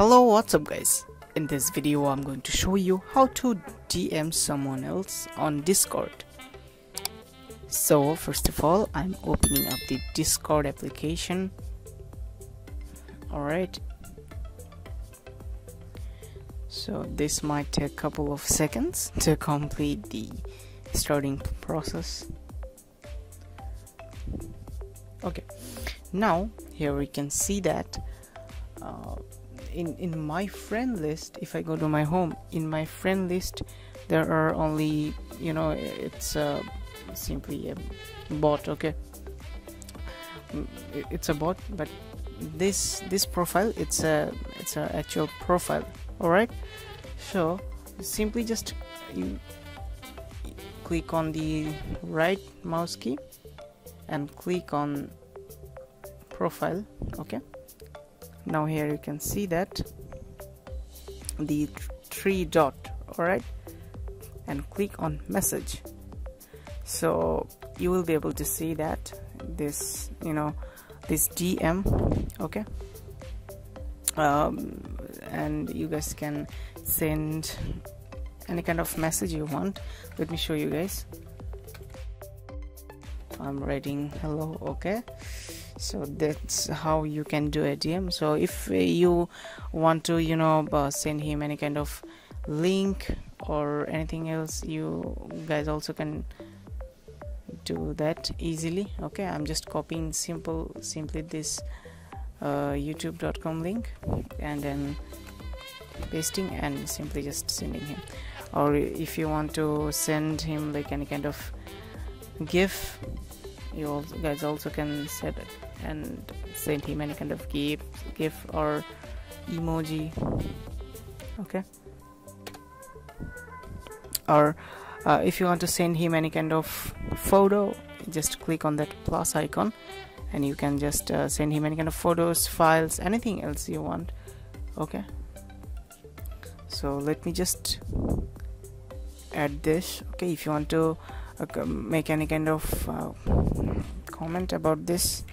Hello what's up guys? In this video I'm going to show you how to DM someone else on discord. So first of all I'm opening up the discord application. Alright. So this might take a couple of seconds to complete the starting process. Okay. Now here we can see that uh, in in my friend list if i go to my home in my friend list there are only you know it's uh, simply a bot okay? Mm, it's a bot but this this profile it's a it's a actual profile all right so simply just you click on the right mouse key and click on profile okay now here you can see that. The three dot all right and click on message. So you will be able to see that this you know this DM okay? Um, and you guys can send any kind of message you want. Let me show you guys. I'm writing hello okay so that's how you can do a DM so if you want to you know uh, send him any kind of link or anything else you guys also can do that easily. Okay I'm just copying simple simply this uh, youtube.com link and then pasting and simply just sending him. Or if you want to send him like any kind of gif you also, guys also can set it and send him any kind of gift gif or emoji. Okay? Or uh, if you want to send him any kind of photo just click on that plus icon and you can just uh, send him any kind of photos files anything else you want. Okay? So let me just add this. Okay if you want to uh, make any kind of uh, comment about this.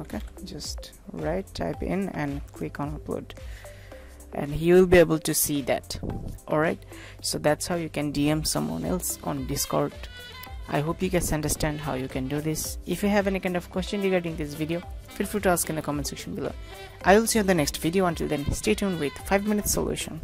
Okay just write type in and click on upload. And he will be able to see that. Alright so that's how you can DM someone else on discord. I hope you guys understand how you can do this. If you have any kind of question regarding this video feel free to ask in the comment section below. I will see you in the next video. Until then stay tuned with 5 minutes solution